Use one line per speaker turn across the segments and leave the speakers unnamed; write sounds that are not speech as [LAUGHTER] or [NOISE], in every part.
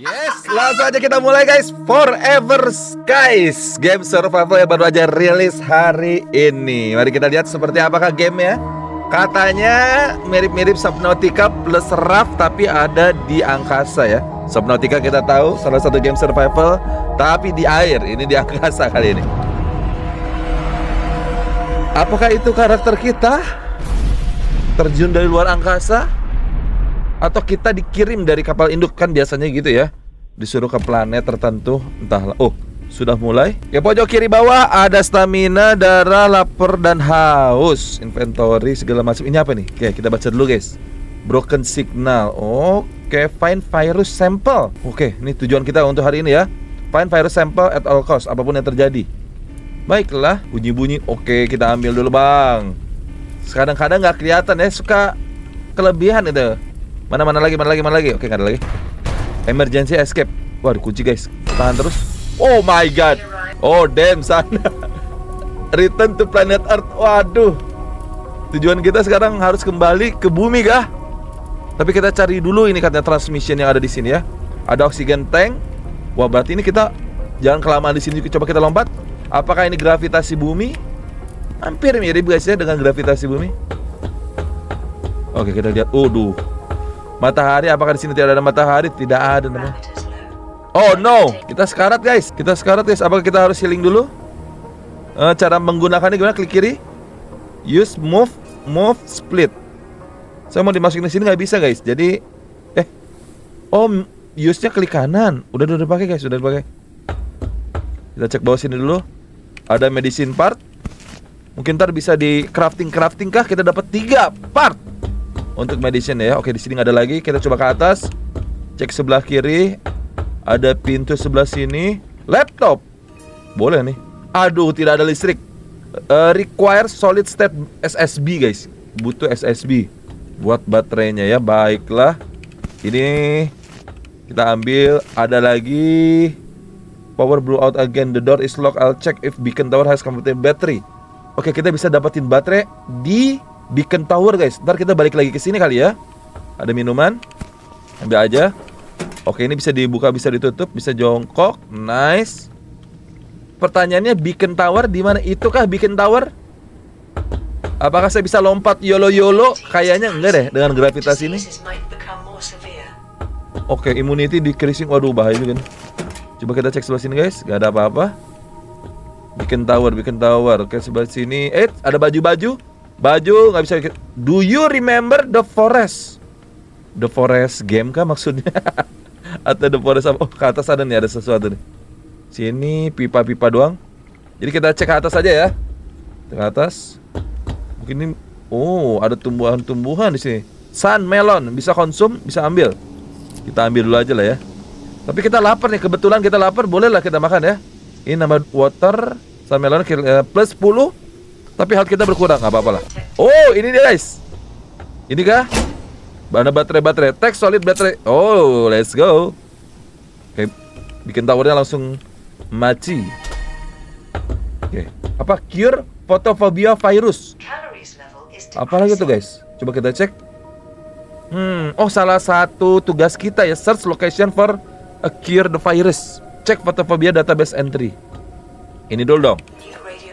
Yes, langsung aja kita mulai guys. Forever Skies. Game survival yang baru aja rilis hari ini. Mari kita lihat seperti apakah game ya Katanya mirip-mirip Subnautica plus Raft tapi ada di angkasa ya. Subnautica kita tahu salah satu game survival Tapi di air, ini di angkasa kali ini. Apakah itu karakter kita? Terjun dari luar angkasa? Atau kita dikirim dari kapal induk kan biasanya gitu ya. Disuruh ke planet tertentu entahlah oh sudah mulai? Ya pojok kiri bawah ada stamina darah lapar dan haus. Inventory segala macam. Ini apa nih? Oke kita baca dulu guys. Broken signal. Oke find virus sample. Oke ini tujuan kita untuk hari ini ya. Find virus sample at all cost apa pun yang terjadi. Baiklah bunyi-bunyi. Oke kita ambil dulu bang. Kadang-kadang nggak kelihatan ya suka kelebihan itu Mana mana lagi, mana lagi, mana lagi? Oke, nggak ada lagi. Emergency escape. Wah, dikunci guys. Tahan terus. Oh my god. Oh damn sana. [LAUGHS] Return to planet Earth. Waduh. Tujuan kita sekarang harus kembali ke bumi kah? Tapi kita cari dulu ini katanya transmission yang ada di sini ya. Ada oksigen tank. Wah, berarti ini kita jangan kelamaan di sini. Coba kita lompat. Apakah ini gravitasi bumi? Hampir mirip guys ya dengan gravitasi bumi. Oke, kita lihat. Waduh, Matahari apakah di sini tidak ada matahari? Tidak ada namanya. Oh no, kita sekarat guys. Kita sekarat guys. Apakah kita harus healing dulu? Uh, cara menggunakannya gimana? Klik kiri. Use move, move, split. Saya mau dimasukin ke sini nggak bisa guys. Jadi, eh, oh, use-nya klik kanan. Udah udah, udah pakai guys, udah dipakai. Kita cek bawah sini dulu. Ada medicine part. Mungkin ntar bisa di crafting crafting kah? Kita dapat tiga part untuk medicine ya. Oke, di sini nggak ada lagi. Kita coba ke atas. Cek sebelah kiri. Ada pintu sebelah sini. Laptop. Boleh nih. Aduh, tidak ada listrik. Uh, require solid state SSB, guys. Butuh SSB buat baterainya ya. Baiklah. Ini kita ambil. Ada lagi power blew out again. The door is locked. I'll check if beacon tower has completed battery. Oke, kita bisa dapetin baterai di Beacon Tower guys. Ntar kita balik lagi ke sini kali ya. Ada minuman. Ambil aja. Oke, ini bisa dibuka, bisa ditutup, bisa jongkok. Nice. Pertanyaannya Beacon Tower di mana? Itukah Beacon Tower? Apakah saya bisa lompat yolo-yolo? Kayaknya enggak deh dengan gravitasi ini. Oke, immunity decreasing. Waduh, bahaya juga nih. Coba kita cek sebelah sini guys. Gak ada apa-apa. Beacon Tower, Beacon Tower. Oke, sebelah sini. Eh, ada baju-baju. Baju nggak bisa Do you remember the forest? The forest game kah maksudnya? [LAUGHS] Atau the forest apa? Oh ke atas ada nih ada sesuatu nih. Sini pipa-pipa doang. Jadi kita cek ke atas aja ya. Ke atas. Mungkin ini Oh ada tumbuhan-tumbuhan di sini. Sun melon. Bisa konsum bisa ambil. Kita ambil dulu aja lah ya. Tapi kita lapar nih kebetulan kita lapar. Boleh lah kita makan ya. Ini nama water Sun melon eh, plus 10 tapi health kita berkurang, nggak apa-apa lah. Oh, ini dia guys. Ini kah? Mana baterai-baterai? Tech solid baterai. Oh, let's go. Oke, bikin towernya langsung mati. Oke, apa cure photophobia virus? Apa lagi tuh guys? Coba kita cek. Hmm, oh salah satu tugas kita ya search location for a cure the virus. Cek photophobia database entry. Ini dulu dong.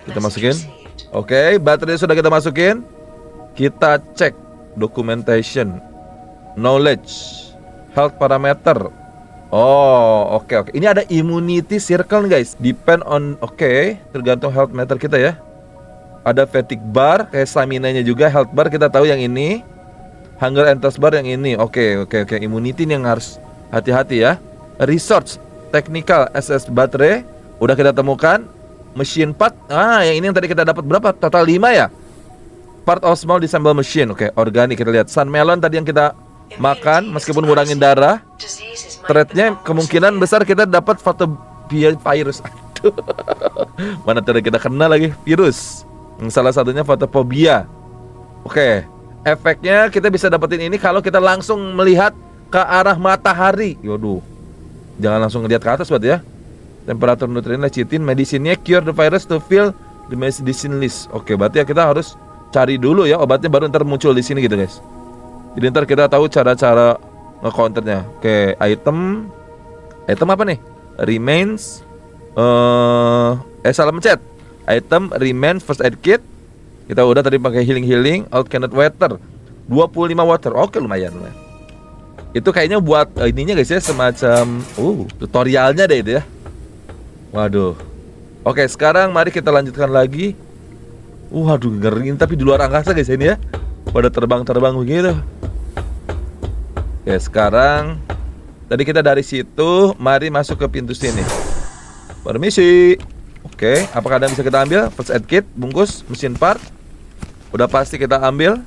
Kita masukin. Oke, okay, baterai sudah kita masukin. Kita cek documentation, knowledge, health parameter. Oh, oke okay, oke. Okay. Ini ada immunity circle guys. Depend on oke, okay, tergantung health meter kita ya. Ada fatigue bar, kayak stamina-nya juga health bar kita tahu yang ini. Hunger and thirst bar yang ini. Oke, okay, oke okay, oke. Okay. Immunity ini yang harus hati-hati ya. Research, technical, SS baterai udah kita temukan Machine part. Ah yang ini yang tadi kita dapat berapa? Total 5 ya? Part of small disassemble machine. Oke okay, organik kita lihat. Sun melon tadi yang kita makan Meskipun ngurangin darah Threadnya kemungkinan besar kita dapat foto virus Aduh. [LAUGHS] Mana tadi kita kena lagi? Virus. Salah satunya fotofobia Oke okay. Efeknya kita bisa dapetin ini kalau kita langsung melihat ke arah matahari. Yaudah Jangan langsung ngeliat ke atas buat ya temperatur nutrien lecithin medisinnya cure the virus to fill the medicine list oke berarti ya kita harus cari dulu ya obatnya baru ntar muncul di sini gitu guys jadi ntar kita tahu cara-cara nge-counternya oke item Item apa nih? Remains eh eh salah mencet. Item remains first aid kit. Kita udah tadi pakai healing healing, out cannot water. 25 water. Oke lumayan lumayan. Itu kayaknya buat uh, ininya guys ya semacam uh tutorialnya deh itu ya. Waduh. Oke, sekarang mari kita lanjutkan lagi. Waduh, ngeri tapi di luar angkasa guys ini ya. Pada terbang-terbang begitu. Oke, sekarang tadi kita dari situ, mari masuk ke pintu sini. Permisi. Oke, apakah ada bisa kita ambil? First aid kit, bungkus, mesin part. Udah pasti kita ambil.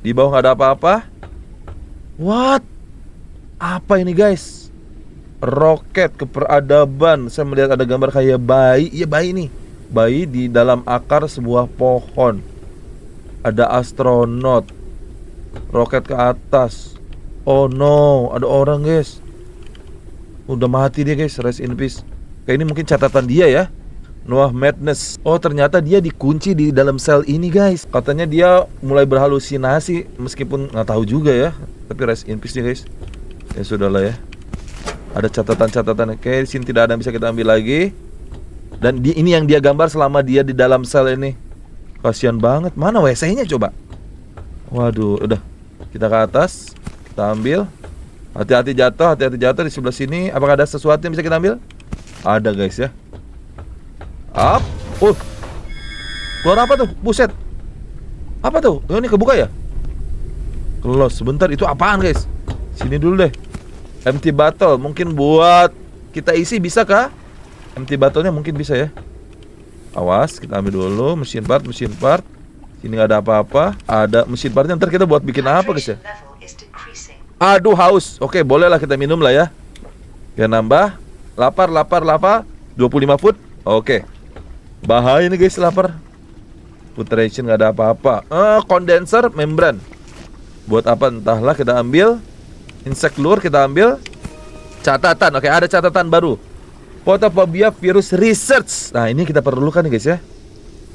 Di bawah nggak ada apa-apa. What? Apa ini guys? Roket keperadaban. Saya melihat ada gambar kayak bayi. Iya bayi nih. Bayi di dalam akar sebuah pohon. Ada astronot. Roket ke atas. Oh no, ada orang guys. Udah mati dia guys, rest in peace. Kayak ini mungkin catatan dia ya. Noah Madness. Oh ternyata dia dikunci di dalam sel ini guys. Katanya dia mulai berhalusinasi meskipun nggak tahu juga ya. Tapi rest in peace nih guys. Ya sudahlah ya. Ada catatan-catatan. Oke, di sini tidak ada yang bisa kita ambil lagi. Dan di, ini yang dia gambar selama dia di dalam sel ini. Kasihan banget. Mana WC-nya coba? Waduh, udah. Kita ke atas. Kita ambil. Hati-hati jatuh, hati-hati jatuh di sebelah sini. Apakah ada sesuatu yang bisa kita ambil? Ada guys ya. Up. Uh. Keluar apa tuh? Buset. Apa tuh? Oh, ini kebuka ya? Close. Sebentar, itu apaan guys? Sini dulu deh. Empty bottle mungkin buat kita isi bisa kah? Empty bottle-nya mungkin bisa ya. Awas, kita ambil dulu mesin part, mesin part. Sini nggak ada apa-apa. Ada mesin partnya ntar kita buat bikin apa guys ya? Aduh haus. Oke, boleh lah kita minum lah ya. Ya nambah. Lapar, lapar, lapar. 25 foot. Oke. Bahaya nih guys lapar. Putration nggak ada apa-apa. Eh, condenser membran. Buat apa entahlah kita ambil. Insect lure kita ambil. Catatan. Oke, ada catatan baru. Photophobia virus research. Nah, ini kita perlukan nih guys ya.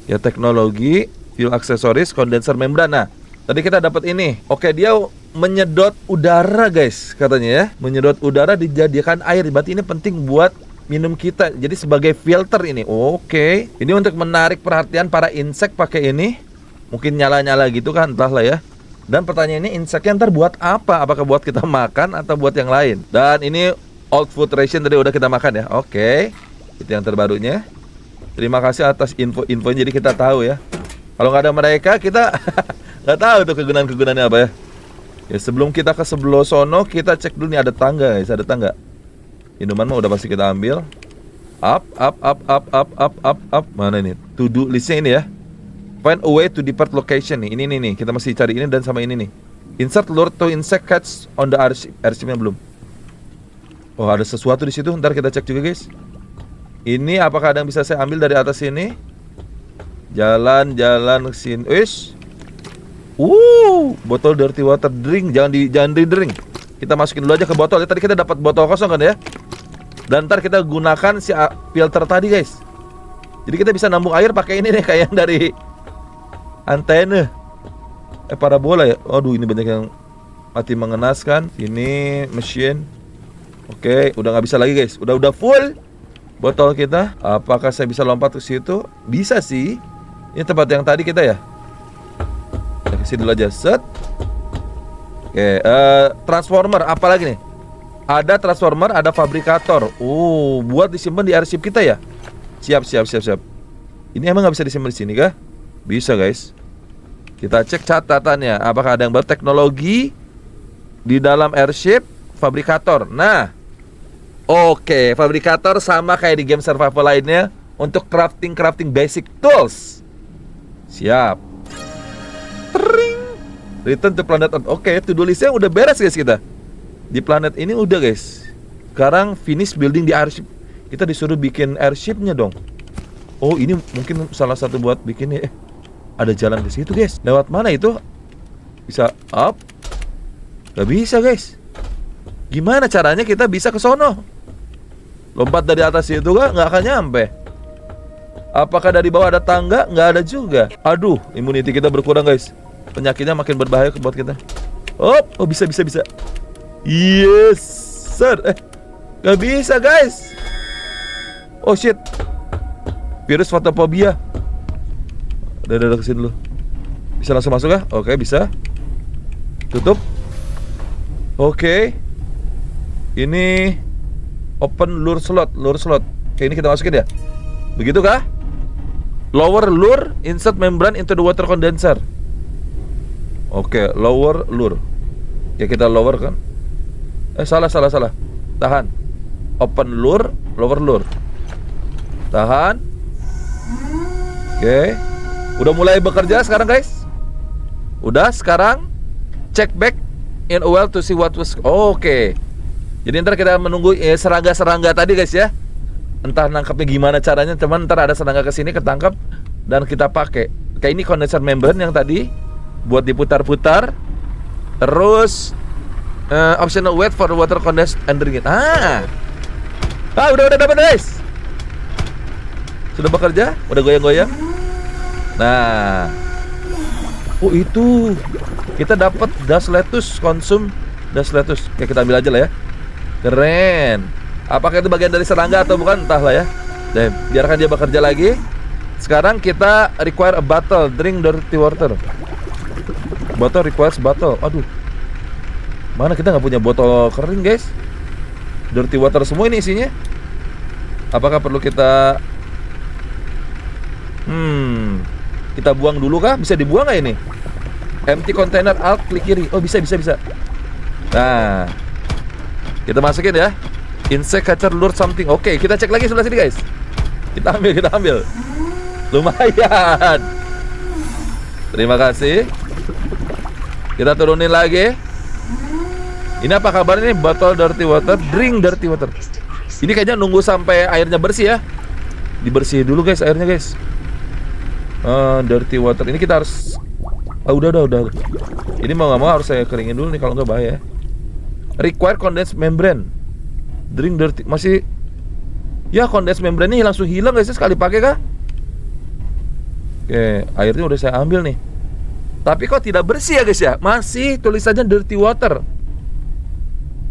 Ya teknologi, fuel aksesoris, condenser membran. Nah, tadi kita dapat ini. Oke, dia menyedot udara guys katanya ya. Menyedot udara dijadikan air. Berarti ini penting buat minum kita. Jadi sebagai filter ini. Oke. Ini untuk menarik perhatian para insek pakai ini. Mungkin nyala-nyala gitu kan, entahlah ya. Dan pertanyaannya inseknya ntar buat apa? Apakah buat kita makan atau buat yang lain? Dan ini old food ration tadi udah kita makan ya. Oke. Itu yang terbarunya. Terima kasih atas info-info jadi kita tahu ya. Kalau nggak ada mereka kita [LAUGHS] nggak tahu tuh kegunaan-kegunaannya apa ya. Ya sebelum kita ke sebelah sono kita cek dulu nih ada tangga guys, ada tangga. Minuman mah udah pasti kita ambil. Up, up, up, up, up, up, up, up. Mana ini? To do listnya ini ya. Find a way to depart location nih. Ini nih nih. Kita masih cari ini dan sama ini nih. Insert lure to insect catch on the airship. Airshipnya belum. Oh ada sesuatu di situ. Ntar kita cek juga guys. Ini apakah ada yang bisa saya ambil dari atas sini? Jalan-jalan ke sini. Wish. Uh, botol dirty water drink. Jangan di jangan di drink. Kita masukin dulu aja ke botol. Ya, tadi kita dapat botol kosong kan ya? Dan ntar kita gunakan si filter tadi guys. Jadi kita bisa nambung air pakai ini nih kayak yang dari antena. Eh parabola ya. Aduh ini banyak yang mati mengenaskan. Ini mesin. Oke, udah nggak bisa lagi guys. Udah udah full botol kita. Apakah saya bisa lompat ke situ? Bisa sih. Ini tempat yang tadi kita ya. Kita kasih dulu aja set. Oke, uh, transformer apa lagi nih? Ada transformer, ada fabrikator. Oh, buat disimpan di arsip kita ya? Siap, siap, siap, siap. Ini emang nggak bisa disimpan di sini kah? Bisa guys. Kita cek catatannya. Apakah ada yang berteknologi di dalam airship fabrikator? Nah, oke, okay. fabrikator sama kayak di game survival lainnya untuk crafting crafting basic tools. Siap. Tering. Return to planet. Oke, okay, to do listnya udah beres guys kita. Di planet ini udah guys. Sekarang finish building di airship. Kita disuruh bikin airshipnya dong. Oh, ini mungkin salah satu buat bikin Eh, ada jalan ke situ guys. Lewat mana itu? Bisa up? Gak bisa guys. Gimana caranya kita bisa ke sono? Lompat dari atas itu gak? Nggak akan nyampe. Apakah dari bawah ada tangga? Nggak ada juga. Aduh, immunity kita berkurang guys. Penyakitnya makin berbahaya buat kita. Oh, oh bisa bisa bisa. Yes, sir. Eh, Gak bisa guys Oh shit Virus fotofobia Udah, udah, udah ke sini dulu. Bisa langsung masuk ya? Oke, bisa. Tutup. Oke. Ini Open lure slot Lure slot. Oke, ini kita masukin ya? Begitu kah? Lower lure Insert membrane into the water condenser. Oke, lower lure. Ya kita lower kan? Eh, salah, salah, salah. Tahan. Open lure Lower lure. Tahan. Oke Udah mulai bekerja sekarang guys? Udah sekarang Check back in a while to see what was Oke. Jadi ntar kita menunggu eh, serangga-serangga tadi guys ya. Entah nangkapnya gimana caranya Cuman ntar ada serangga ke sini ketangkap Dan kita pakai. Kayak ini condenser membrane yang tadi Buat diputar-putar. Terus uh, Optional wait for water condense and drink it. Ah. Ah udah udah dapat guys. Sudah bekerja? Udah goyang-goyang Nah. Oh itu. Kita dapat das lettuce konsum das lettuce. Oke kita ambil aja lah ya. Keren. Apakah itu bagian dari serangga atau bukan? Entahlah ya. Dan biarkan dia bekerja lagi. Sekarang kita require a bottle. Drink dirty water. Bottle requires bottle. Aduh. Mana kita nggak punya botol kering guys? Dirty water semua ini isinya. Apakah perlu kita Hmm Kita buang dulu kah? Bisa dibuang nggak ini? Empty container alt klik kiri. Oh bisa bisa bisa. Nah Kita masukin ya. Insect catcher lure something. Oke kita cek lagi sebelah sini guys. Kita ambil kita ambil. Lumayan. Terima kasih. Kita turunin lagi. Ini apa kabar ini? Botol dirty water Drink dirty water. Ini kayaknya nunggu sampai airnya bersih ya. Dibersihin dulu guys airnya guys uh, Dirty water Ini kita harus Ah udah udah udah Ini mau nggak mau harus saya keringin dulu nih kalau nggak bahaya Require condensed membrane Drink dirty Masih Ya condensed membrane ini langsung hilang guys sekali pakai kah? Oke, airnya udah saya ambil nih. Tapi kok tidak bersih ya guys ya? Masih tulisannya dirty water.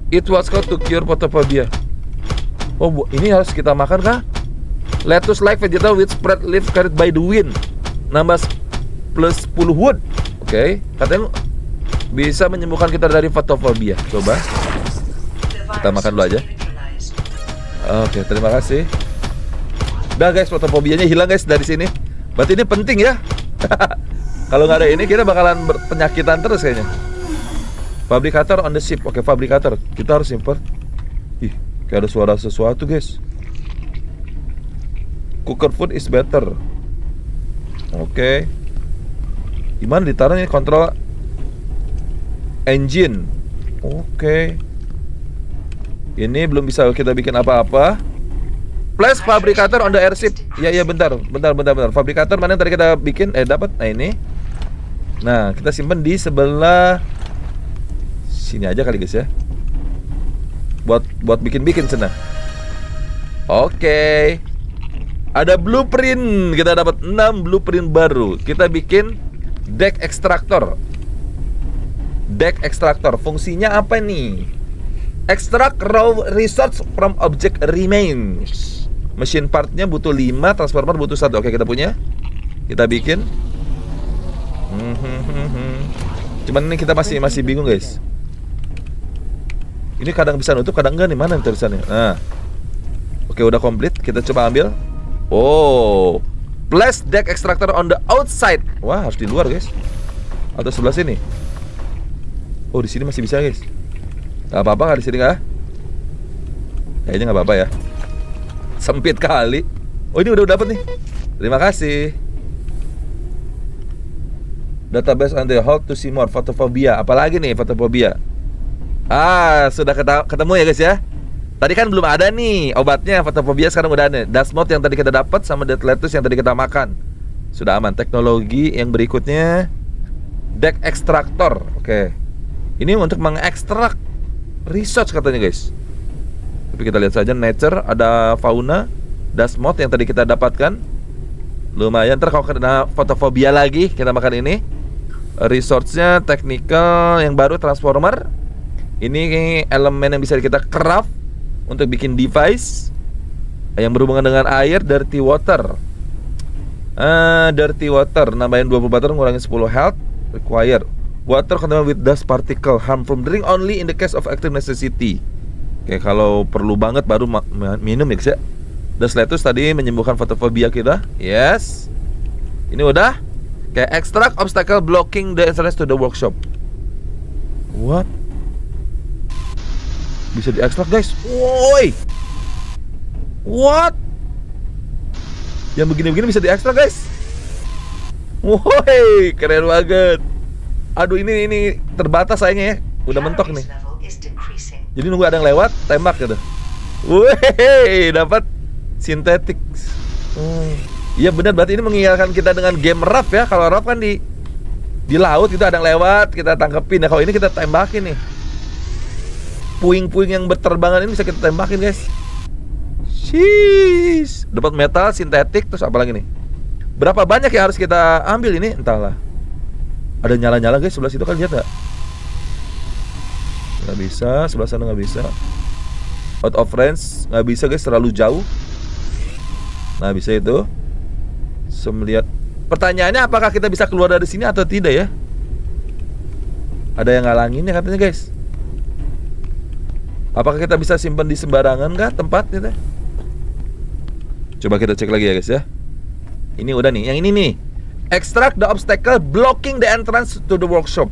It was called to cure photophobia. Oh, ini harus kita makan kah? Lettuce like vegetable with spread leaf carried by the wind. Nambah plus 10 wood. Oke, okay. katanya bisa menyembuhkan kita dari photophobia. Coba. Kita makan dulu aja. Oke, okay, terima kasih. Udah guys, fotofobianya hilang guys dari sini. Berarti ini penting ya. [LAUGHS] Kalau nggak ada ini kita bakalan penyakitan terus kayaknya. Fabrikator on the ship. Oke, fabrikator. Kita harus import. Ih, kayak ada suara sesuatu, guys. Cooker food is better. Oke. Gimana ditaruh ini kontrol engine. Oke. Ini belum bisa kita bikin apa-apa. Plus fabrikator on the airship. Ya ya bentar, bentar, bentar, bentar. Fabrikator mana yang tadi kita bikin? Eh dapat. Nah ini. Nah kita simpan di sebelah sini aja kali guys ya. Buat buat bikin-bikin sana. Oke. Ada blueprint. Kita dapat 6 blueprint baru. Kita bikin deck extractor. Deck extractor. Fungsinya apa nih? Extract raw resource from object remains. Mesin partnya butuh 5 Transformer butuh satu Oke kita punya Kita bikin [LAUGHS] Cuman ini kita masih masih bingung guys Ini kadang bisa nutup kadang enggak nih Mana tulisannya Nah Oke udah komplit Kita coba ambil Oh Place deck extractor on the outside Wah harus di luar guys Atau sebelah sini Oh di sini masih bisa guys Gak apa-apa nggak di sini nggak? Kayaknya nggak apa-apa ya Sempit kali. Oh ini udah dapat nih. Terima kasih. Database on the how to see more fotophobia. Apalagi nih fotophobia? Ah, sudah ketemu ya guys ya. Tadi kan belum ada nih obatnya fotophobia sekarang udah ada. Dasmod yang tadi kita dapat sama dead lettuce yang tadi kita makan. Sudah aman. Teknologi yang berikutnya deck extractor. Oke. Ini untuk mengekstrak research katanya guys. Tapi kita lihat saja nature ada fauna dust moth yang tadi kita dapatkan. Lumayan ntar kalau kena fotofobia lagi kita makan ini. Resource-nya technical yang baru transformer. Ini elemen yang bisa kita craft. Untuk bikin device yang berhubungan dengan air dirty water. Uh, dirty water nambahin 20 baterai ngurangin 10 health require water contaminated with dust particle harmful drink only in the case of active necessity. Oke, kalau perlu banget baru minum ya, guys ya. Lettuce tadi menyembuhkan fotofobia kita. Yes. Ini udah. Kayak extract obstacle blocking the entrance to the workshop. What? Bisa diekstrak guys. Woi. What? Yang begini-begini bisa diekstrak guys. Woi, keren banget. Aduh ini ini terbatas sayangnya ya. Udah mentok nih. Jadi nunggu ada yang lewat, tembak gitu. Woi, dapat sintetik. Hmm. Iya benar berarti ini mengingatkan kita dengan game raft ya. Kalau raft kan di di laut itu ada yang lewat, kita tangkepin. Nah, kalau ini kita tembakin nih. Puing-puing yang berterbangan ini bisa kita tembakin, guys. Sheesh. Dapat metal sintetik terus apa lagi nih? Berapa banyak yang harus kita ambil ini? Entahlah. Ada nyala-nyala guys sebelah situ kan lihat gak? Nggak bisa, sebelah sana nggak bisa. Out of range nggak bisa guys terlalu jauh. Nah bisa itu Semelihat Pertanyaannya apakah kita bisa keluar dari sini atau tidak ya Ada yang ngalanginnya katanya guys Apakah kita bisa simpan di sembarangan kah tempat kita? Coba kita cek lagi ya guys ya. Ini udah nih, yang ini nih. Extract the obstacle blocking the entrance to the workshop.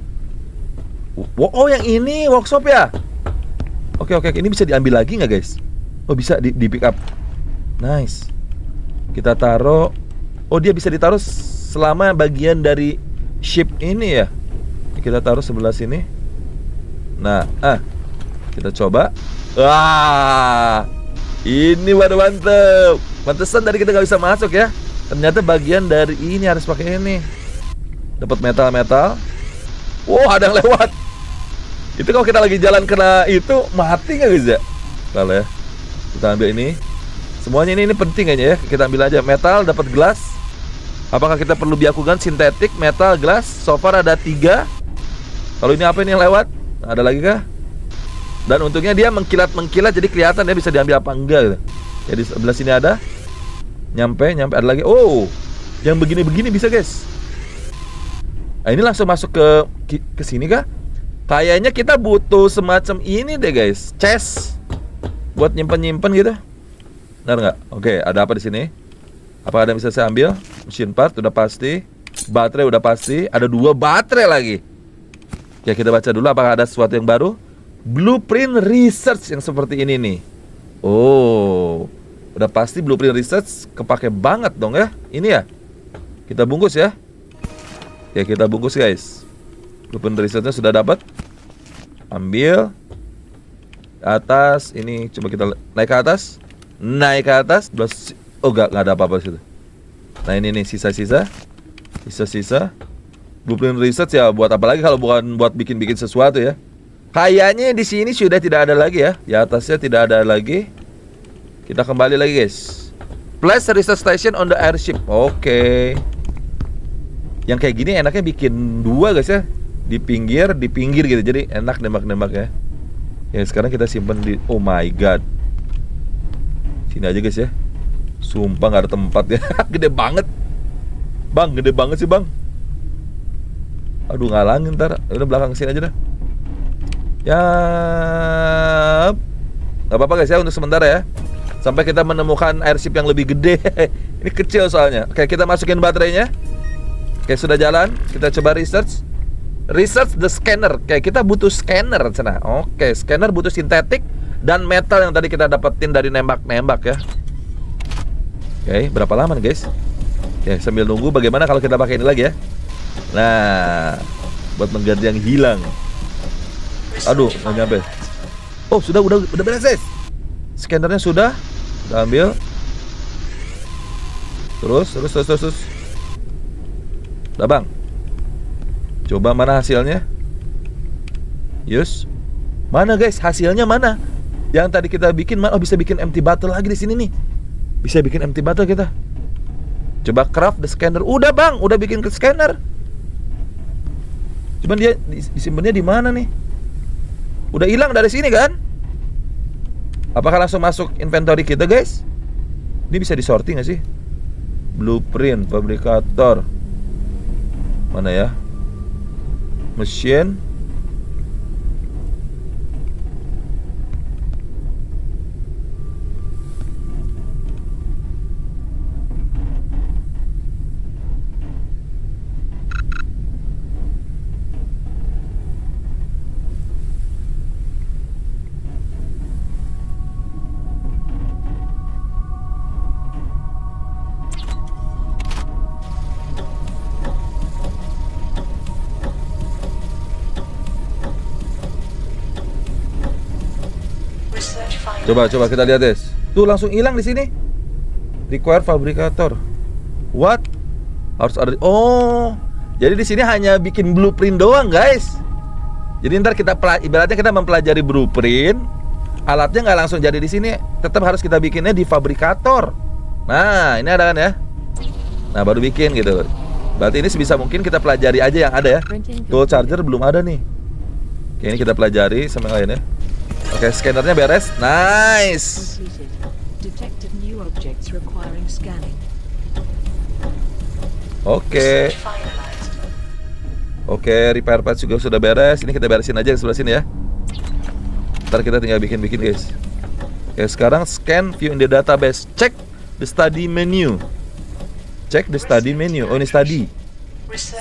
Oh yang ini workshop ya? Oke oke. Ini bisa diambil lagi nggak guys? Oh bisa di, di pick up. Nice. Kita taruh. Oh dia bisa ditaruh selama bagian dari ship ini ya. Kita taruh sebelah sini. Nah, ah Kita coba Wah Ini baru mantep Pantesan dari kita nggak bisa masuk ya Ternyata bagian dari ini harus pakai ini Dapat metal-metal Wow ada yang lewat Itu kalau kita lagi jalan kena itu Mati nggak bisa Kalau ya Kita ambil ini Semuanya ini ini penting aja ya. Kita ambil aja metal dapat gelas. Apakah kita perlu biakugan sintetik, metal, gelas? So far ada tiga. Kalau ini apa ini yang lewat? Ada lagi kah? Dan untungnya dia mengkilat-mengkilat jadi kelihatan ya bisa diambil apa enggak gitu. Jadi sebelah sini ada. Nyampe, nyampe ada lagi. Oh, yang begini-begini bisa guys. Nah, ini langsung masuk ke ke sini kah? Kayaknya kita butuh semacam ini deh guys, chest buat nyimpen-nyimpen gitu. Benar nggak? Oke, ada apa di sini? Apa ada yang bisa saya ambil? Mesin part udah pasti. Baterai udah pasti. Ada dua baterai lagi. Ya kita baca dulu apakah ada sesuatu yang baru? Blueprint research yang seperti ini nih. Oh, udah pasti blueprint research kepake banget dong ya. Ini ya. Kita bungkus ya. Ya kita bungkus guys. Blueprint researchnya sudah dapat. Ambil atas ini coba kita naik ke atas naik ke atas oh gak, gak ada apa-apa situ nah ini nih sisa-sisa sisa-sisa blueprint research ya buat apa lagi kalau bukan buat bikin-bikin sesuatu ya kayaknya di sini sudah tidak ada lagi ya. Di atasnya tidak ada lagi. Kita kembali lagi guys. Place research station on the airship. Oke. Okay. yang kayak gini enaknya bikin dua guys ya. Di pinggir di pinggir gitu. Jadi enak nembak-nembak ya. Ya sekarang kita simpan di oh my god. Sini aja guys ya. Sumpah gak ada tempat ya. [LAUGHS] Gede banget. Bang, gede banget sih bang. Aduh ngalangin ntar. Udah belakang sini aja dah Ya Gak apa-apa guys ya untuk sementara ya Sampai kita menemukan airship yang lebih gede [LAUGHS] Ini kecil soalnya Oke kita masukin baterainya Oke sudah jalan Kita coba research Research the scanner Oke kita butuh scanner sana. Oke scanner butuh sintetik dan metal yang tadi kita dapetin dari nembak-nembak ya. Oke, berapa lama nih guys? Oke, sambil nunggu bagaimana kalau kita pakai ini lagi ya. Nah, buat mengganti yang hilang. Aduh, mau nyampe. Oh, sudah udah udah beres, guys. Scannernya sudah. Kita ambil. Terus, terus, terus, terus. Udah, Bang. Coba mana hasilnya? Yus. Mana guys? Hasilnya mana? Yang tadi kita bikin, oh bisa bikin empty bottle lagi di sini nih. Bisa bikin empty bottle kita. Coba craft the scanner. Udah bang, udah bikin ke scanner. Cuman dia disimpannya di mana nih? Udah hilang dari sini kan? Apakah langsung masuk inventory kita guys? Ini bisa disorting nggak sih? Blueprint, fabrikator Mana ya? Mesin Coba coba kita lihat guys. Tuh langsung hilang di sini. Require fabrikator. What? Harus ada Oh. Jadi di sini hanya bikin blueprint doang, guys. Jadi ntar kita ibaratnya kita mempelajari blueprint, alatnya nggak langsung jadi di sini, tetap harus kita bikinnya di fabrikator. Nah, ini ada kan ya? Nah, baru bikin gitu. Berarti ini sebisa mungkin kita pelajari aja yang ada ya. Tool charger belum ada nih. Oke, ini kita pelajari sama yang lain ya. Oke, scannernya beres. Nice. Oke. Oke, repair parts juga sudah beres. Ini kita beresin aja di sebelah sini ya. Ntar kita tinggal bikin-bikin guys. Oke, sekarang scan view in the database. Cek the study menu. Cek the study menu. Oh, ini study.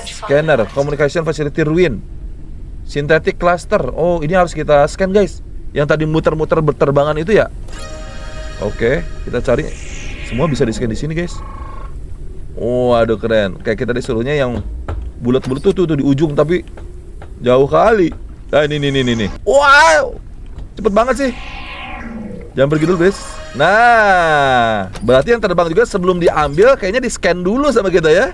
Scanner, communication facility ruin. Synthetic cluster. Oh, ini harus kita scan guys. Yang tadi muter-muter berterbangan itu ya? Oke, kita cari. Semua bisa di-scan di sini, guys. Oh, aduh keren. Kayak kita disuruhnya yang bulat-bulat tuh, tuh, tuh di ujung tapi jauh kali. Nah, ini ini ini ini. Wow. Cepet banget sih. Jangan pergi dulu, guys. Nah, berarti yang terbang juga sebelum diambil kayaknya di-scan dulu sama kita ya.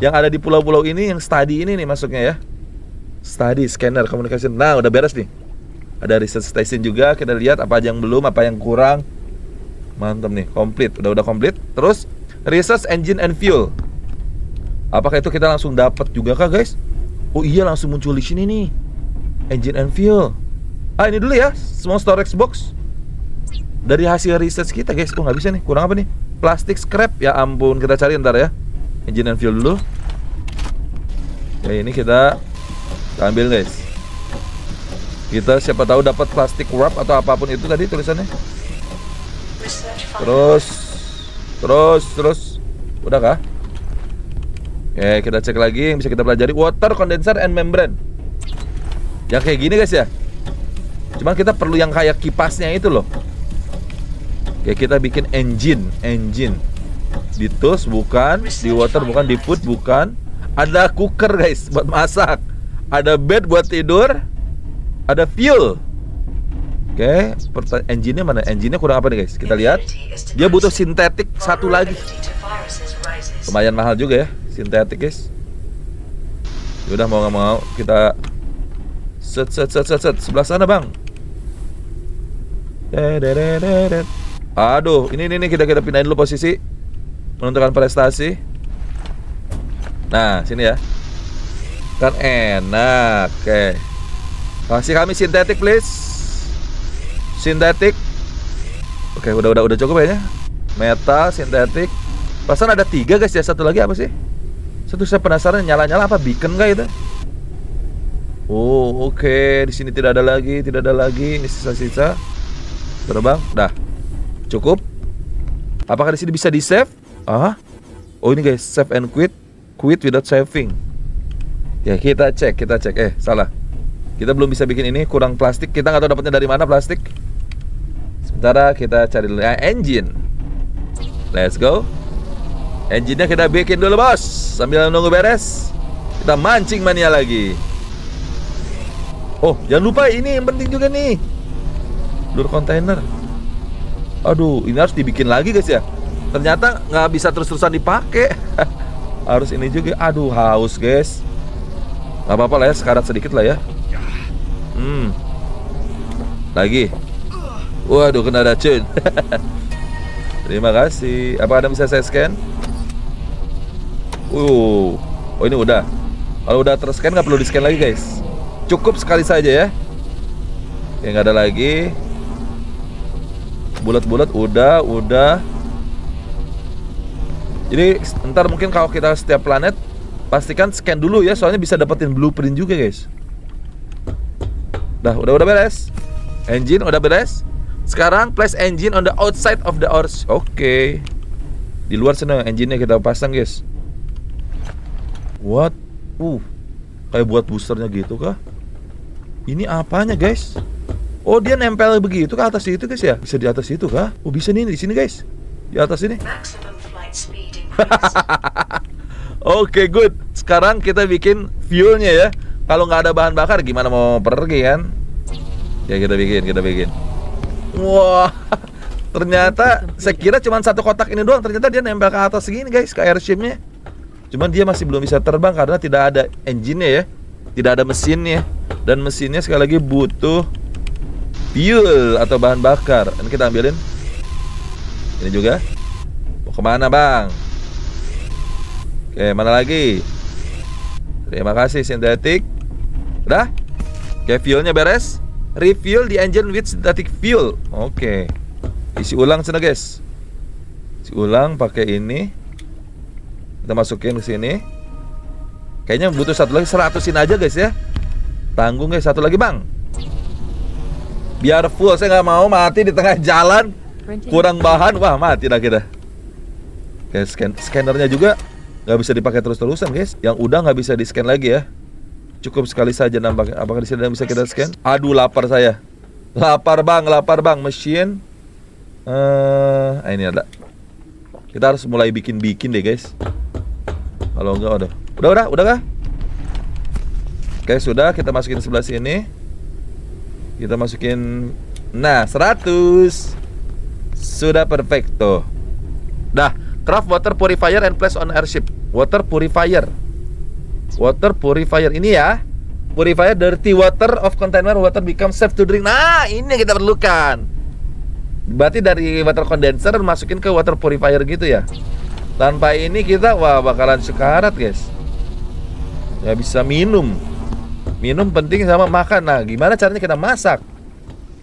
Yang ada di pulau-pulau ini yang study ini nih masuknya ya. Study, scanner, communication. Nah, udah beres nih. Ada research station juga, kita lihat apa yang belum, apa yang kurang. Mantap nih, komplit. Udah udah komplit. Terus research engine and fuel. Apakah itu kita langsung dapat juga kah, guys? Oh iya, langsung muncul di sini nih. Engine and fuel. Ah, ini dulu ya, small storage box. Dari hasil research kita, guys. Oh, nggak bisa nih. Kurang apa nih? Plastik scrap. Ya ampun, kita cari ntar ya. Engine and fuel dulu. Ya, ini kita ambil, guys. Kita siapa tahu dapat plastik wrap atau apa pun itu tadi tulisannya. Terus terus terus udah kah? Oke, kita cek lagi yang bisa kita pelajari water condenser and membrane. Yang kayak gini guys ya. Cuman kita perlu yang kayak kipasnya itu loh. Oke, kita bikin engine, engine. Di tools bukan, di water bukan, di food bukan. Ada cooker guys buat masak. Ada bed buat tidur, ada fuel. Oke, okay. engine-nya mana? Engine-nya kurang apa nih guys? Kita lihat. Dia butuh sintetik satu lagi. Lumayan mahal juga ya, sintetik guys. Udah mau nggak mau kita set set set set set sebelah sana bang. Aduh, ini ini kita kita pindahin dulu posisi menentukan prestasi. Nah, sini ya. Kan enak. Oke. Okay. Kasih kami sintetik please. Sintetik. Oke, udah udah udah cukup ya. Metal, sintetik. Pasan ada tiga guys ya. Satu lagi apa sih? Satu saya penasaran nyala-nyala apa beacon gak itu? Oh, oke. Okay. Di sini tidak ada lagi, tidak ada lagi. Ini sisa-sisa. Terbang. Dah. Cukup. Apakah di sini bisa di save? Ah. Oh, ini guys, save and quit. Quit without saving. Ya, kita cek, kita cek. Eh, salah. Kita belum bisa bikin ini, kurang plastik. Kita nggak tahu dapatnya dari mana plastik. Sementara kita cari dulu ya, engine. Let's go. Engine-nya kita bikin dulu, Bos. Sambil nunggu beres, kita mancing mania lagi. Oh, jangan lupa ini yang penting juga nih. Lur kontainer. Aduh, ini harus dibikin lagi, guys ya. Ternyata nggak bisa terus-terusan dipakai. [LAUGHS] harus ini juga. Aduh, haus, guys. Gak apa-apa lah ya, sekarat sedikit lah ya. Hmm. Lagi. Waduh kena racun. [LAUGHS] Terima kasih. Apa ada bisa saya scan? Uh. Oh ini udah. Kalau udah terscan nggak perlu di scan lagi guys. Cukup sekali saja ya. Nggak ada lagi. Bulat-bulat udah, udah. Jadi ntar mungkin kalau kita setiap planet pastikan scan dulu ya, soalnya bisa dapetin blueprint juga guys. Dah, udah udah beres. Engine udah beres. Sekarang place engine on the outside of the ores. Oke. Di luar sana engine-nya kita pasang guys. What? Uh, kayak buat boosternya gitu kah? Ini apanya guys? Oh dia nempel begitu ke atas itu guys ya? Bisa di atas itu kah? Oh bisa nih di sini guys. Di atas ini. [LAUGHS] Oke good. Sekarang kita bikin fuelnya ya. Kalau nggak ada bahan bakar gimana mau pergi kan? Ya kita bikin, kita bikin. Wah, [LAUGHS] ternyata saya kira cuma satu kotak ini doang. Ternyata dia nempel ke atas segini guys, ke airshipnya. Cuman dia masih belum bisa terbang karena tidak ada engine-nya ya, tidak ada mesinnya. Dan mesinnya sekali lagi butuh fuel atau bahan bakar. Ini kita ambilin. Ini juga. Mau ke mana bang? Oke, mana lagi? Terima kasih sintetik. Udah? Oke, fuelnya beres. Refuel the engine with synthetic fuel. Oke. Isi ulang sana, guys. Isi ulang pakai ini. Kita masukin ke sini. Kayaknya butuh satu lagi seratusin aja, guys ya. Tanggung guys, satu lagi, Bang. Biar full, saya nggak mau mati di tengah jalan. Kurang bahan, wah mati dah kita. Oke, scan scannernya juga nggak bisa dipakai terus-terusan guys yang udah nggak bisa di scan lagi ya cukup sekali saja nampaknya apakah di sini bisa kita scan? Aduh lapar saya. Lapar bang lapar bang. Mesin. Eh ah, ini ada. Kita harus mulai bikin-bikin deh guys. Kalau enggak udah udah udah udah kah? Oke sudah. Kita masukin sebelah sini. Kita masukin. Nah 100 sudah perfecto. Dah. Craft water purifier and place on airship. Water purifier. Water purifier ini ya. Purifier dirty water of container water become safe to drink. Nah, ini yang kita perlukan. Berarti dari water condenser masukin ke water purifier gitu ya. Tanpa ini kita wah bakalan sekarat, guys. Gak bisa minum. Minum penting sama makan. Nah, gimana caranya kita masak?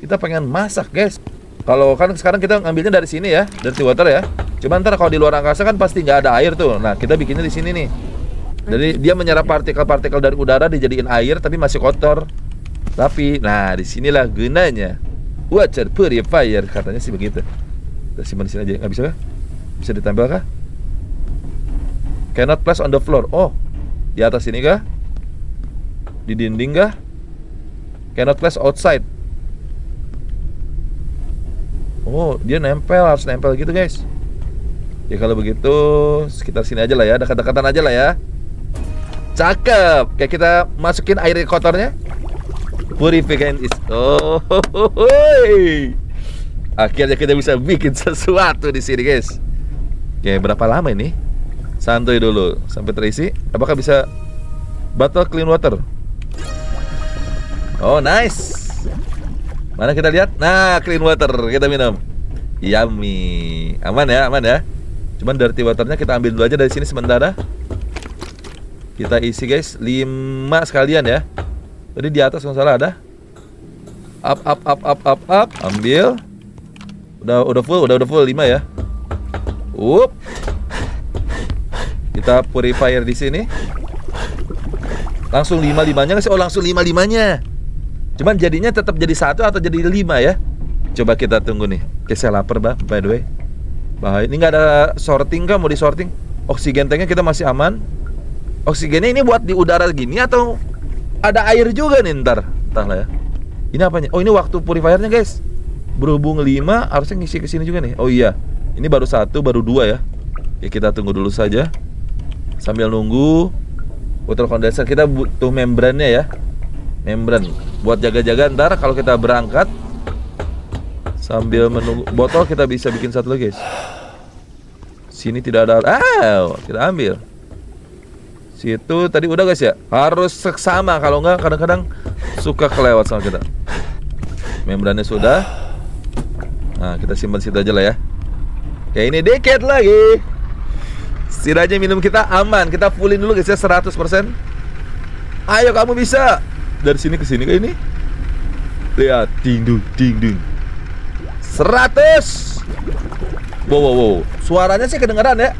Kita pengen masak, guys. Kalau kan sekarang kita ngambilnya dari sini ya, dirty water ya. Cuman ntar kalau di luar angkasa kan pasti nggak ada air tuh. Nah kita bikinnya di sini nih. Jadi dia menyerap partikel-partikel dari udara dijadiin air tapi masih kotor. Tapi, nah di sinilah gunanya water purifier katanya sih begitu. Kita simpan di sini aja. Nggak bisa kah? Bisa ditempel kah? Cannot place on the floor. Oh, di atas ini kah? Di dinding kah? Cannot place outside. Oh, dia nempel, harus nempel gitu guys. Ya kalau begitu sekitar sini aja lah ya, dekat-dekatan aja lah ya. Cakep. Kayak kita masukin air kotornya. Purification is oh. Akhirnya kita bisa bikin sesuatu di sini, guys. Oke, berapa lama ini? Santuy dulu sampai terisi. Apakah bisa bottle clean water? Oh, nice. Mana kita lihat? Nah, clean water kita minum. Yummy. Aman ya, aman ya. Cuman dirty waternya kita ambil dulu aja dari sini sementara. Kita isi guys 5 sekalian ya. Tadi di atas nggak salah ada. Up up up up up up. Ambil. Udah udah full, udah udah full 5 ya. Up. Kita purifier di sini. Langsung 5 limanya sih? Oh langsung 5 limanya. Cuman jadinya tetap jadi satu atau jadi 5 ya? Coba kita tunggu nih. Oke saya lapar bah, by the way. Bahaya. Ini nggak ada sorting kan? Mau di sorting? Oksigen tanknya kita masih aman. Oksigennya ini buat di udara gini atau ada air juga nih ntar? Entahlah ya. Ini apanya? Oh ini waktu purifiernya guys. Berhubung 5 harusnya ngisi ke sini juga nih. Oh iya. Ini baru satu, baru dua ya. Ya kita tunggu dulu saja. Sambil nunggu water condenser kita butuh membrannya ya. Membran buat jaga-jaga ntar kalau kita berangkat Sambil menunggu botol kita bisa bikin satu lagi guys. Sini tidak ada. Ah, kita ambil. Situ tadi udah guys ya. Harus seksama kalau enggak kadang-kadang suka kelewat sama kita. Membrannya sudah. Nah, kita simpan situ aja lah ya. Oke, ini dikit lagi. Setidaknya minum kita aman. Kita fullin dulu guys ya 100%. Ayo kamu bisa. Dari sini ke sini ke ini. Lihat, ding dung, ding dung. 100 Wow, wow, wow. Suaranya sih kedengeran ya.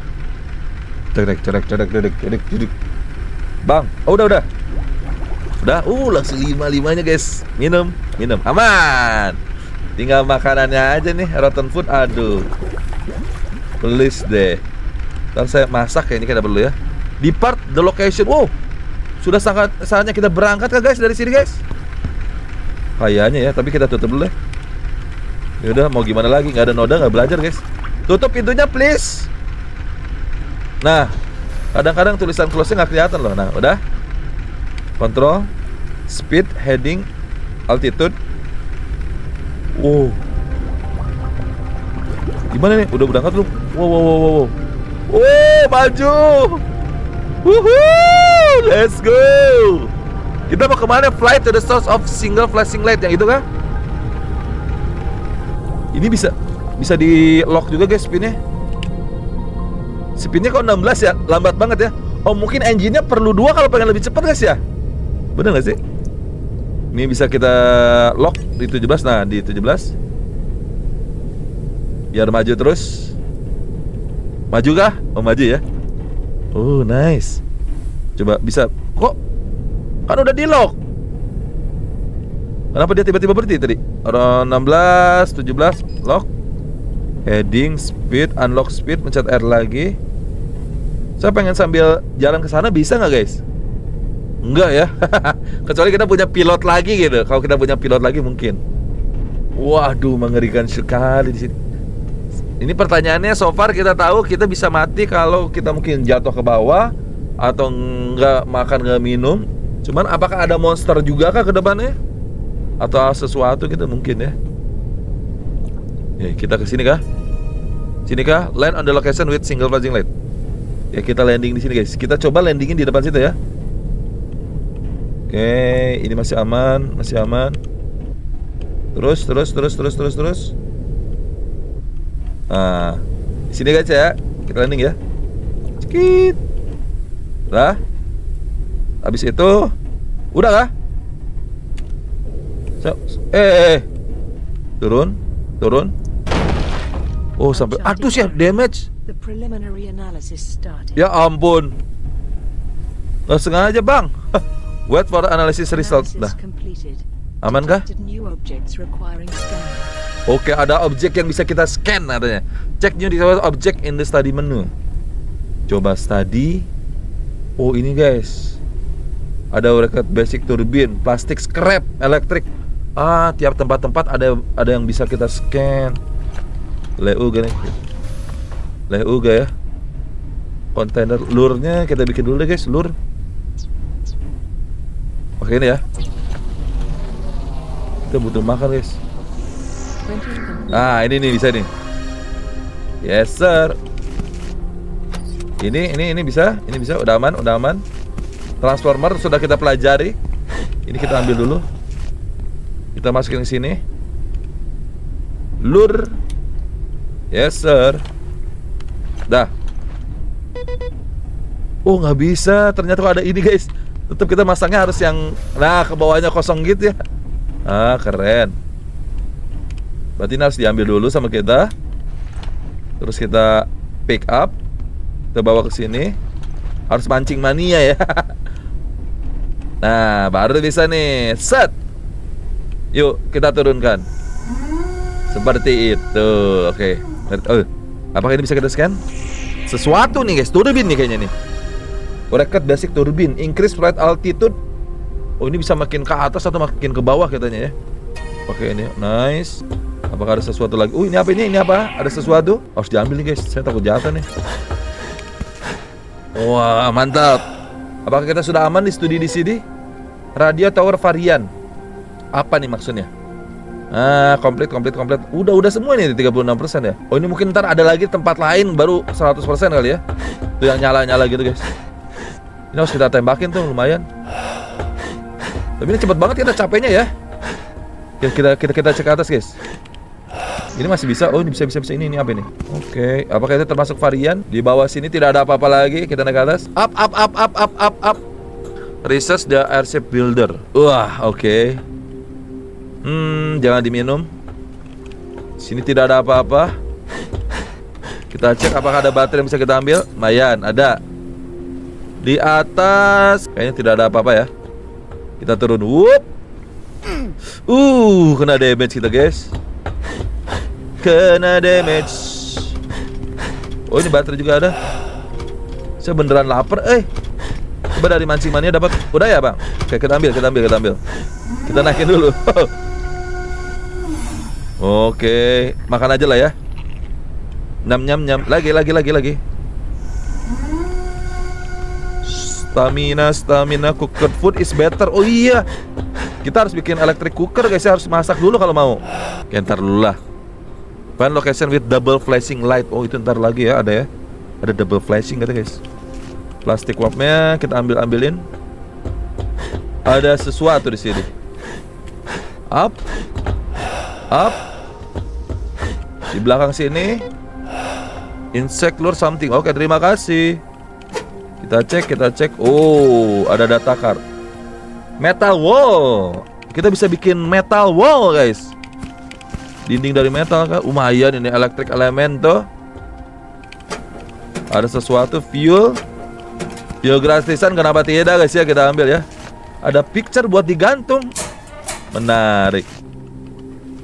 Cedek, cedek, cedek, cedek, cedek, cedek. Bang, oh udah, udah. Udah, uh langsung lima limanya guys. Minum, minum, aman. Tinggal makanannya aja nih, rotten food. Aduh, please deh. Ntar saya masak ya ini kita perlu ya. Depart the location. Wow, sudah sangat saatnya kita berangkat kah guys dari sini guys? Kayaknya ya, tapi kita tutup dulu deh. Yaudah, mau gimana lagi? Nggak ada noda, nggak belajar guys. Tutup pintunya please. Nah, kadang-kadang tulisan closing nggak kelihatan loh. Nah, udah. Kontrol, speed, heading, altitude. Wow. Gimana nih? Udah berangkat belum? Wow, wow, wow, wow. Wow, maju. Woohoo! Let's go. Kita mau ke mana? Flight to the source of single flashing light yang itu kah? Ini bisa bisa di lock juga guys spinnya. Spinnya kok 16 ya? Lambat banget ya. Oh mungkin engine-nya perlu dua kalau pengen lebih cepat guys ya? Bener gak sih? Ini bisa kita lock di 17 Nah di 17 Biar maju terus Maju kah? Oh maju ya Oh nice Coba bisa Kok Kan udah di lock Kenapa dia tiba-tiba berhenti tadi? Orang 16, 17 Lock Heading, speed, unlock speed Mencet R lagi Saya pengen sambil jalan ke sana bisa nggak guys? Enggak ya [LAUGHS] Kecuali kita punya pilot lagi gitu Kalau kita punya pilot lagi mungkin Waduh mengerikan sekali di sini ini pertanyaannya so far kita tahu kita bisa mati kalau kita mungkin jatuh ke bawah atau nggak makan nggak minum. Cuman apakah ada monster juga kah ke depannya? Atau sesuatu gitu mungkin ya. Ya kita ke sini kah? Sini kah? Land on the location with single flashing light. Ya kita landing di sini guys. Kita coba landingin di depan situ ya. Oke, ini masih aman, masih aman. Terus, terus, terus, terus, terus, terus. Nah, di sini guys ya. Kita landing ya. Sedikit. Lah. Habis itu udah kah? So, eh, eh, eh. Turun, turun. Oh, sampai aduh sih damage.
The preliminary analysis started.
Ya ampun. Nggak sengaja, Bang. Wait for the analysis result. Nah, aman kah? Oke, ada objek yang bisa kita scan katanya. Check new object in the study menu. Coba study. Oh, ini guys. Ada record basic turbine, plastik scrap, elektrik. Ah, tiap tempat-tempat ada ada yang bisa kita scan. Leuga nih. Leuga ya. Kontainer lurnya kita bikin dulu deh guys, lur. Oke ini ya. Kita butuh makan guys. Ah, ini nih bisa nih. Yes, sir. Ini ini ini bisa, ini bisa udah aman, udah aman. Transformer sudah kita pelajari. Ini kita ambil dulu. Kita masukin ke sini. Lur. Yes, sir. Dah. Oh, nggak bisa. Ternyata ada ini, guys. Tetap kita masangnya harus yang nah ke bawahnya kosong gitu ya. Ah, keren. Berarti ini harus diambil dulu sama kita. Terus kita pick up, kita bawa ke sini. Harus mancing mania ya. [LAUGHS] Nah, baru bisa nih. Set. Yuk, kita turunkan. Seperti itu. Oke. Oh, apakah ini bisa kita scan? Sesuatu nih guys, turbin nih kayaknya nih. Record basic turbin, increase flight altitude. Oh, ini bisa makin ke atas atau makin ke bawah katanya ya. Oke ini, nice. Apakah ada sesuatu lagi? Oh, ini apa ini? Ini apa? Ada sesuatu? Harus diambil nih guys. Saya takut jatuh nih. Wah, mantap. Apakah kita sudah aman di studi di sini? Radio tower varian. Apa nih maksudnya? Ah, komplit, komplit, komplit. Udah, udah semua nih 36% ya. Oh, ini mungkin ntar ada lagi tempat lain baru 100% kali ya. Tuh yang nyala-nyala gitu, guys. Ini harus kita tembakin tuh lumayan. Tapi ini cepet banget kita capeknya ya. Kita kita kita, kita cek ke atas, guys. Ini masih bisa. Oh, ini bisa bisa bisa ini ini apa ini? Oke, apakah itu termasuk varian? Di bawah sini tidak ada apa-apa lagi. Kita naik ke atas. Up up up up up up up. Research the airship builder. Wah, oke. Hmm, jangan diminum. Sini tidak ada apa-apa. Kita cek apakah ada baterai yang bisa kita ambil. Mayan, ada. Di atas kayaknya tidak ada apa-apa ya. Kita turun. Wup. Uh, kena damage kita, guys. Kena damage. Oh, ini baterai juga ada. Saya beneran lapar, eh. Coba dari mancing mania dapat. Udah ya, Bang? Oke, kita ambil, kita ambil, kita ambil. Kita naikin dulu. [LAUGHS] Oke, makan aja lah ya. Nyam nyam nyam. Lagi lagi lagi lagi. Stamina stamina cooker food is better. Oh iya. Kita harus bikin electric cooker guys, harus masak dulu kalau mau. Oke, ntar dulu lah. Find location with double flashing light. Oh, itu ntar lagi ya, ada ya. Ada double flashing kata guys. Plastik wapnya kita ambil-ambilin. Ada sesuatu di sini. Up. Up. Di belakang sini Insect lure something. Oke terima kasih. Kita cek kita cek. Oh ada data card. Metal wall. Kita bisa bikin metal wall guys. Dinding dari metal kan Lumayan ini electric element tuh Ada sesuatu Fuel. Fuel gratisan kenapa tidak guys? Ya Kita ambil ya. Ada picture buat digantung. Menarik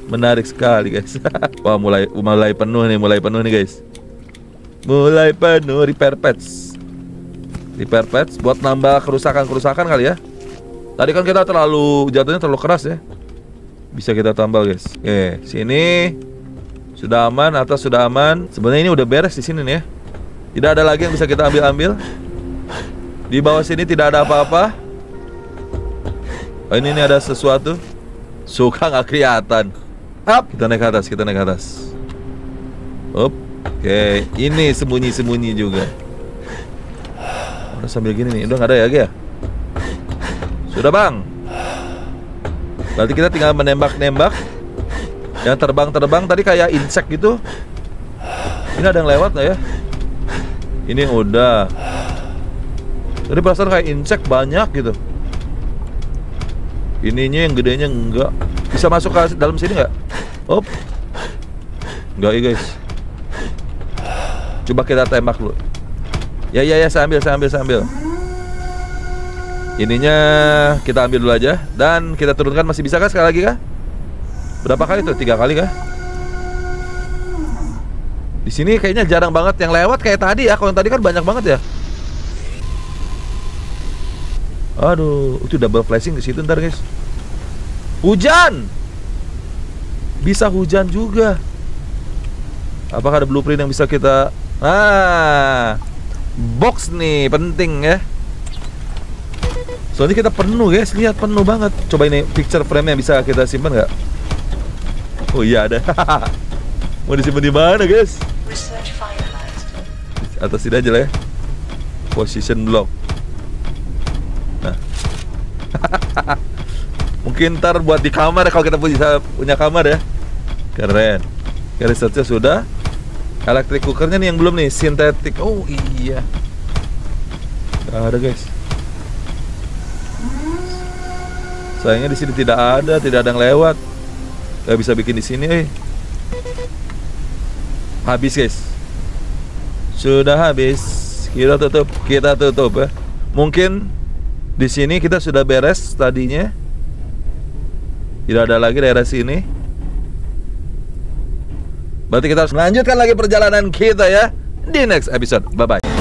Menarik sekali guys. [LAUGHS] Wah mulai mulai penuh nih Mulai penuh nih guys. Mulai penuh repair patch Repair patch Buat nambah kerusakan-kerusakan kali ya. Tadi kan kita terlalu Jatuhnya terlalu keras ya. Bisa kita tambah guys. Oke sini. Sudah aman Atas sudah aman. Sebenarnya ini udah beres di sini nih ya. Tidak ada lagi yang bisa kita ambil-ambil. Di bawah sini tidak ada apa-apa. Oh ini, ini ada sesuatu. Suka nggak kelihatan Up. Kita naik ke atas, kita naik ke atas. Up. Oke, ini sembunyi-sembunyi juga. Udah sambil gini nih, udah nggak ada ya, ya? Sudah bang. Berarti kita tinggal menembak-nembak. Yang terbang-terbang tadi kayak insect gitu. Ini ada yang lewat nggak ya? Ini udah. Tadi perasaan kayak insect banyak gitu. Ininya yang gedenya enggak. Bisa masuk ke dalam sini nggak? Op. Enggak ya guys. Coba kita tembak dulu. Ya ya ya saya ambil saya ambil saya ambil. Ininya kita ambil dulu aja dan kita turunkan masih bisa kah sekali lagi kah? Berapa kali tuh? Tiga kali kah? Di sini kayaknya jarang banget yang lewat kayak tadi ya. Kalau yang tadi kan banyak banget ya. Aduh, itu double flashing ke situ ntar guys. Hujan bisa hujan juga. Apakah ada blueprint yang bisa kita Ah, box nih penting ya. Soalnya kita penuh guys, lihat penuh banget. Coba ini picture frame yang bisa kita simpan nggak? Oh iya ada. [LAUGHS] Mau disimpan di mana guys? Atas sini aja lah ya. Position block. Nah. [LAUGHS] Mungkin ntar buat di kamar kalau kita punya punya kamar ya. Keren. Researchnya sudah. Electric cookernya nih yang belum nih, sintetik. Oh iya. Gak ada guys. Sayangnya di sini tidak ada, tidak ada yang lewat. Gak bisa bikin di sini, eh. Habis guys. Sudah habis. Kita tutup, kita tutup ya. Mungkin di sini kita sudah beres tadinya. Tidak ada lagi daerah sini. Berarti kita harus melanjutkan lagi perjalanan kita ya di next episode. Bye bye.